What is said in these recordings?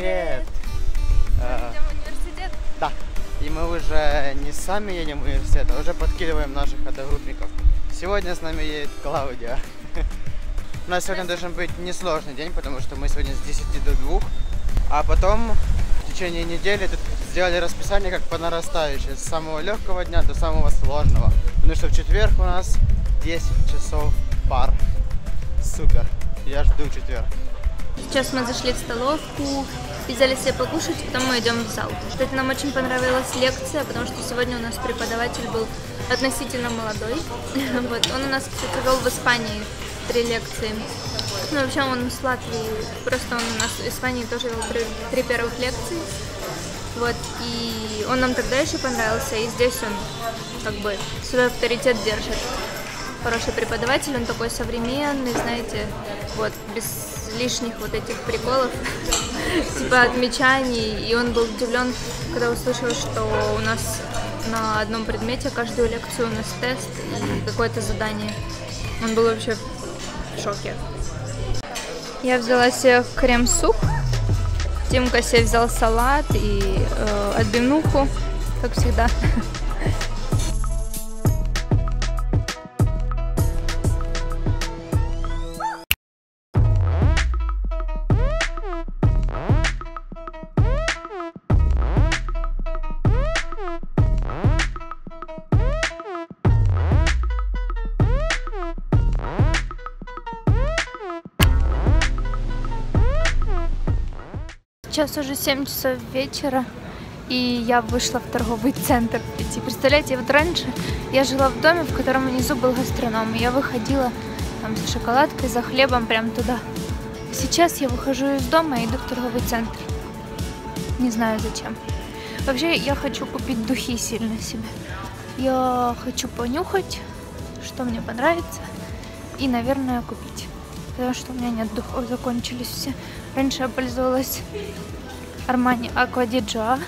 Привет! Э, Идем в университет. Да, и мы уже не сами едем в университет, а уже подкидываем наших одногруппников. Сегодня с нами едет Клаудия. У нас сегодня должен быть несложный день, потому что мы сегодня с 10 до 2, а потом в течение недели тут сделали расписание как по нарастающей, с самого легкого дня до самого сложного. Потому что в четверг у нас 10 часов пар. Супер, я жду четверг. Сейчас мы зашли в столовку и взяли себе покушать, потом мы идем в зал. Кстати, нам очень понравилась лекция, потому что сегодня у нас преподаватель был относительно молодой. Вот. Он у нас, кстати, вел в Испании три лекции. Ну, вообще он с Латвии, просто он у нас в Испании тоже вел три первых лекции. Вот, и он нам тогда еще понравился, и здесь он как бы свой авторитет держит. Хороший преподаватель, он такой современный, знаете, вот, без лишних вот этих приколов, типа отмечаний. И он был удивлен, когда услышал, что у нас на одном предмете каждую лекцию у нас тест и какое-то задание. Он был вообще в шоке. Я взяла себе крем-суп, Тимка себе взял салат и э, отбивнуху, как всегда. Сейчас уже 7 часов вечера, и я вышла в торговый центр идти. Представляете, вот раньше я жила в доме, в котором внизу был гастроном, и я выходила там за шоколадкой, за хлебом прям туда. Сейчас я выхожу из дома и иду в торговый центр. Не знаю зачем. Вообще, я хочу купить духи сильно себе. Я хочу понюхать, что мне понравится, и, наверное, купить. Потому что у меня нет духов, закончились все. Раньше я пользовалась Armani Aqua di Già.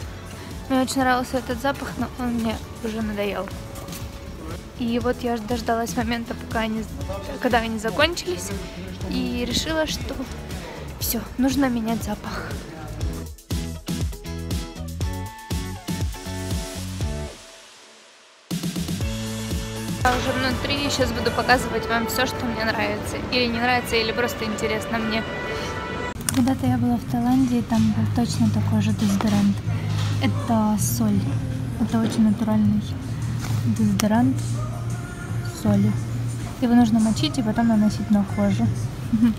Мне очень нравился этот запах, но он мне уже надоел. И вот я дождалась момента, пока они, когда они закончились, и решила, что все, нужно менять запах. Я уже внутри, сейчас буду показывать вам все, что мне нравится. Или не нравится, или просто интересно мне. Когда-то я была в Таиланде, и там был точно такой же дезодорант. Это соль. Это очень натуральный дезодорант с солью. Его нужно мочить и потом наносить на кожу.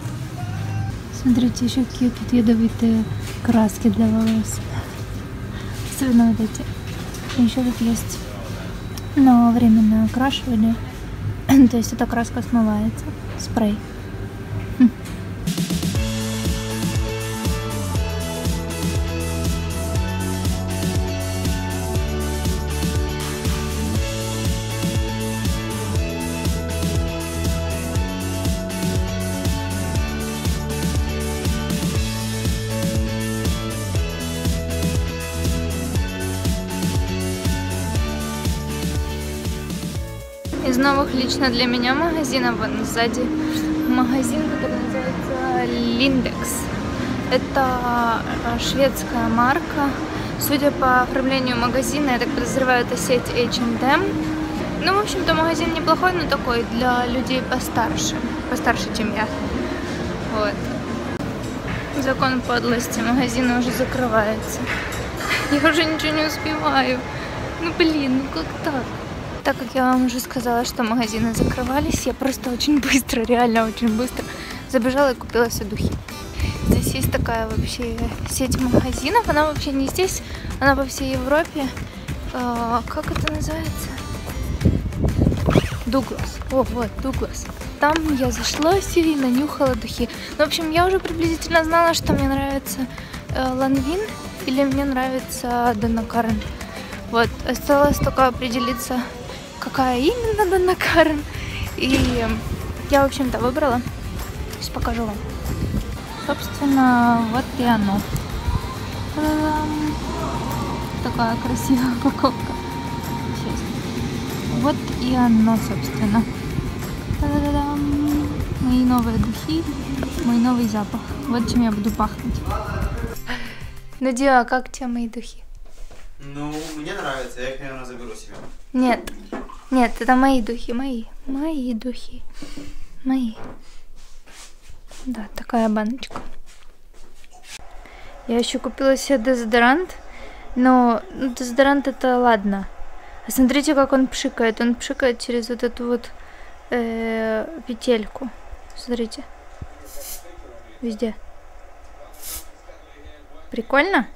Смотрите, еще какие тут ядовитые краски для волос. Особенно вот эти. Еще тут есть но временное окрашивание. То есть эта краска смывается. Спрей. Из новых лично для меня магазинов вон сзади магазин, который называется Lindex. Это э, шведская марка. Судя по оформлению магазина, я так подозреваю, это сеть H&M. Ну, в общем-то, магазин неплохой, но такой для людей постарше. Постарше, чем я. Вот. Закон подлости. Магазины уже закрываются. Я уже ничего не успеваю. Ну, блин, ну как так? Так как я вам уже сказала, что магазины закрывались, я просто очень быстро, реально очень быстро забежала и купила все духи. Здесь есть такая вообще сеть магазинов, она вообще не здесь, она по всей Европе. А, как это называется? Дуглас. О, вот, Дуглас. Там я зашла себе и нанюхала духи. Ну, в общем, я уже приблизительно знала, что мне нравится э, или мне нравится Дона Карен. Вот, осталось только определиться, какая именно Дона Карен. И я, в общем-то, выбрала. Сейчас покажу вам. Собственно, вот и оно. Та-дам! Такая красивая упаковка. Сейчас. Вот и оно, собственно. Та-да-дам! Мои новые духи, мой новый запах. Вот чем я буду пахнуть. Ну, Диа, как тебе мои духи? Ну, мне нравится, я их, наверное, заберу себе. Нет, нет, это мои духи, мои, мои духи, мои. Да, такая баночка. Я еще купила себе дезодорант, но ну, дезодорант это ладно. А смотрите, как он пшикает. Он пшикает через вот эту вот э, петельку. Смотрите. Везде. Прикольно?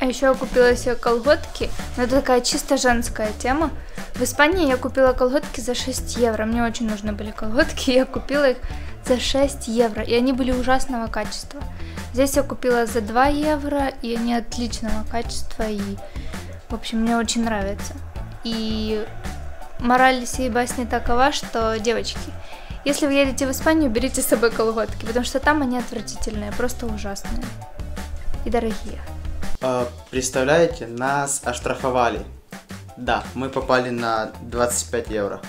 А еще я купила себе колготки, но это такая чисто женская тема. В Испании я купила колготки за 6 евро. Мне очень нужны были колготки, я купила их за 6 евро, и они были ужасного качества. Здесь я купила за 2 евро, и они отличного качества, и, в общем, мне очень нравится. И мораль всей басни такова, что, девочки, если вы едете в Испанию, берите с собой колготки, потому что там они отвратительные, просто ужасные и дорогие. А, представляете, нас оштрафовали. Да, мы попали на 25 евро.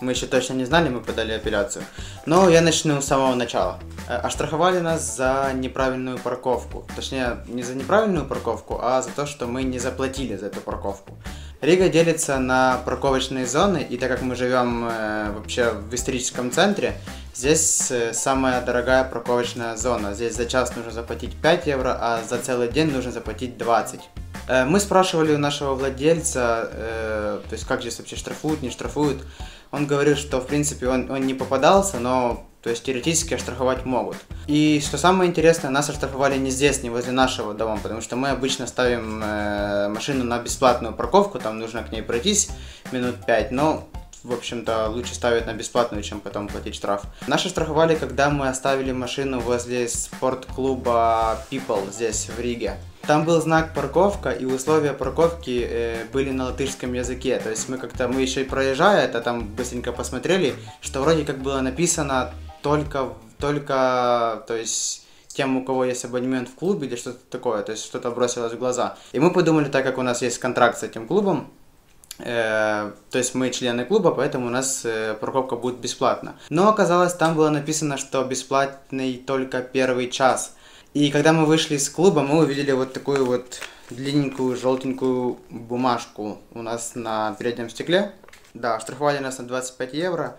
Мы еще точно не знали, мы подали апелляцию. Но я начну с самого начала. Э, оштрафовали нас за неправильную парковку. Точнее, не за неправильную парковку, а за то, что мы не заплатили за эту парковку. Рига делится на парковочные зоны, и так как мы живем э, вообще в историческом центре, здесь э, самая дорогая парковочная зона. Здесь за час нужно заплатить 5 евро, а за целый день нужно заплатить 20. Э, мы спрашивали у нашего владельца, э, то есть как здесь вообще штрафуют, не штрафуют. Он говорил, что в принципе он, он не попадался, но то есть теоретически оштрафовать могут. И что самое интересное, нас оштрафовали не здесь, не возле нашего дома, потому что мы обычно ставим э, машину на бесплатную парковку, там нужно к ней пройтись минут 5, но в общем-то, лучше ставить на бесплатную, чем потом платить штраф. Наши штрафовали, когда мы оставили машину возле спортклуба People здесь, в Риге. Там был знак парковка, и условия парковки э, были на латышском языке. То есть мы как-то, мы еще и проезжая это, там быстренько посмотрели, что вроде как было написано только, только, то есть тем, у кого есть абонемент в клубе или что-то такое, то есть что-то бросилось в глаза. И мы подумали, так как у нас есть контракт с этим клубом, э, то есть мы члены клуба, поэтому у нас э, парковка будет бесплатна. Но оказалось, там было написано, что бесплатный только первый час. И когда мы вышли из клуба, мы увидели вот такую вот длинненькую желтенькую бумажку у нас на переднем стекле. Да, штрафовали нас на 25 евро.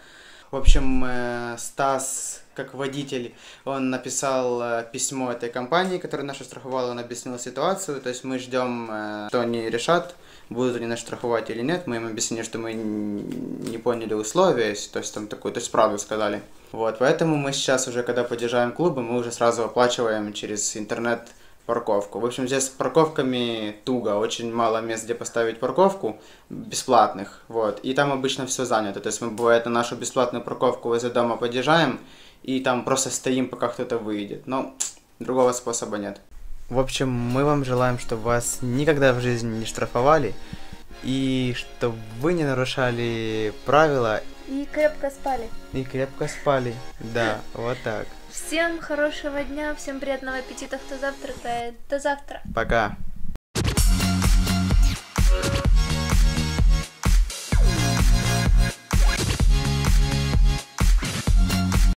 В общем, э, Стас, как водитель, он написал э, письмо этой компании, которая нас штрафовала, он объяснил ситуацию. То есть мы ждем, э, что они решат, будут они нас штрафовать или нет. Мы им объяснили, что мы не поняли условия, то есть там такую, то есть правду сказали. Вот, поэтому мы сейчас уже, когда подъезжаем к клубу, мы уже сразу оплачиваем через интернет парковку. В общем, здесь с парковками туго, очень мало мест, где поставить парковку, бесплатных, вот, и там обычно все занято, то есть мы, бывает, на нашу бесплатную парковку возле дома подъезжаем, и там просто стоим, пока кто-то выйдет, но другого способа нет. В общем, мы вам желаем, чтобы вас никогда в жизни не штрафовали, и чтобы вы не нарушали правила. И крепко спали. И крепко спали, да, вот так. Всем хорошего дня, всем приятного аппетита, кто завтракает. До завтра. Пока.